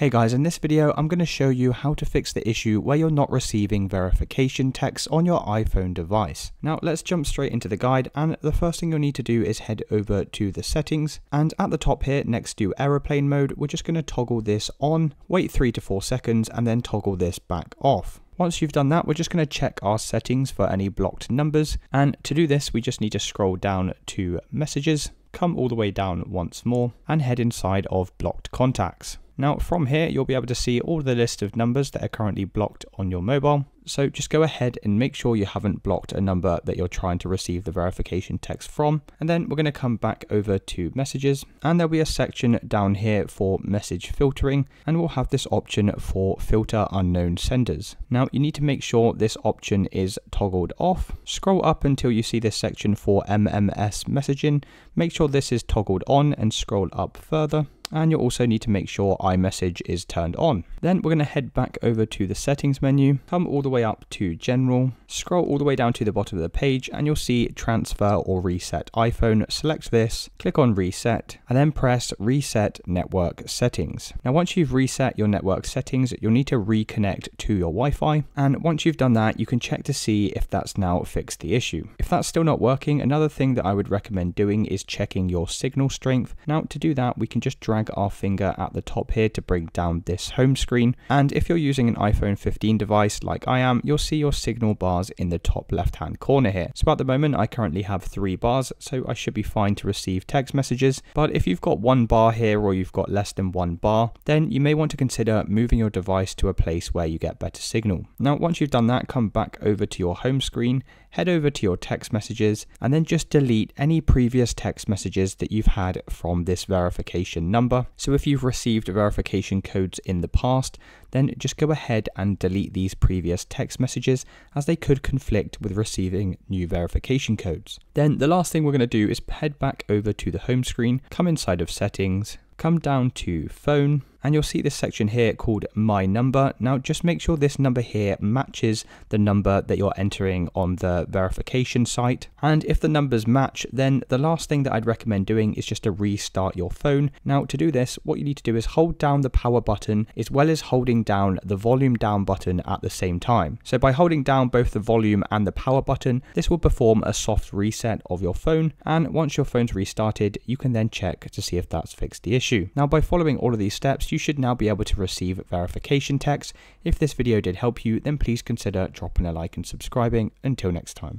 Hey guys, in this video I'm going to show you how to fix the issue where you're not receiving verification text on your iPhone device. Now let's jump straight into the guide and the first thing you'll need to do is head over to the settings and at the top here next to aeroplane mode we're just going to toggle this on, wait 3 to 4 seconds and then toggle this back off. Once you've done that, we're just going to check our settings for any blocked numbers. And to do this, we just need to scroll down to messages, come all the way down once more and head inside of blocked contacts. Now from here, you'll be able to see all the list of numbers that are currently blocked on your mobile. So just go ahead and make sure you haven't blocked a number that you're trying to receive the verification text from. And then we're going to come back over to messages and there'll be a section down here for message filtering and we'll have this option for filter unknown senders. Now you need to make sure this option is toggled off. Scroll up until you see this section for MMS messaging. Make sure this is toggled on and scroll up further and you'll also need to make sure iMessage is turned on. Then we're going to head back over to the settings menu, come all the way up to general, scroll all the way down to the bottom of the page and you'll see transfer or reset iPhone. Select this, click on reset and then press reset network settings. Now once you've reset your network settings, you'll need to reconnect to your Wi-Fi and once you've done that, you can check to see if that's now fixed the issue. If that's still not working, another thing that I would recommend doing is checking your signal strength. Now to do that, we can just drag drag our finger at the top here to bring down this home screen. And if you're using an iPhone 15 device like I am, you'll see your signal bars in the top left hand corner here. So at the moment, I currently have three bars, so I should be fine to receive text messages. But if you've got one bar here or you've got less than one bar, then you may want to consider moving your device to a place where you get better signal. Now, once you've done that, come back over to your home screen, head over to your text messages, and then just delete any previous text messages that you've had from this verification number number. So if you've received verification codes in the past, then just go ahead and delete these previous text messages as they could conflict with receiving new verification codes. Then the last thing we're going to do is head back over to the home screen, come inside of settings, come down to phone, and you'll see this section here called my number. Now just make sure this number here matches the number that you're entering on the verification site. And if the numbers match, then the last thing that I'd recommend doing is just to restart your phone. Now to do this, what you need to do is hold down the power button as well as holding down the volume down button at the same time. So by holding down both the volume and the power button, this will perform a soft reset of your phone. And once your phone's restarted, you can then check to see if that's fixed the issue. Now by following all of these steps, you should now be able to receive verification text. If this video did help you, then please consider dropping a like and subscribing. Until next time.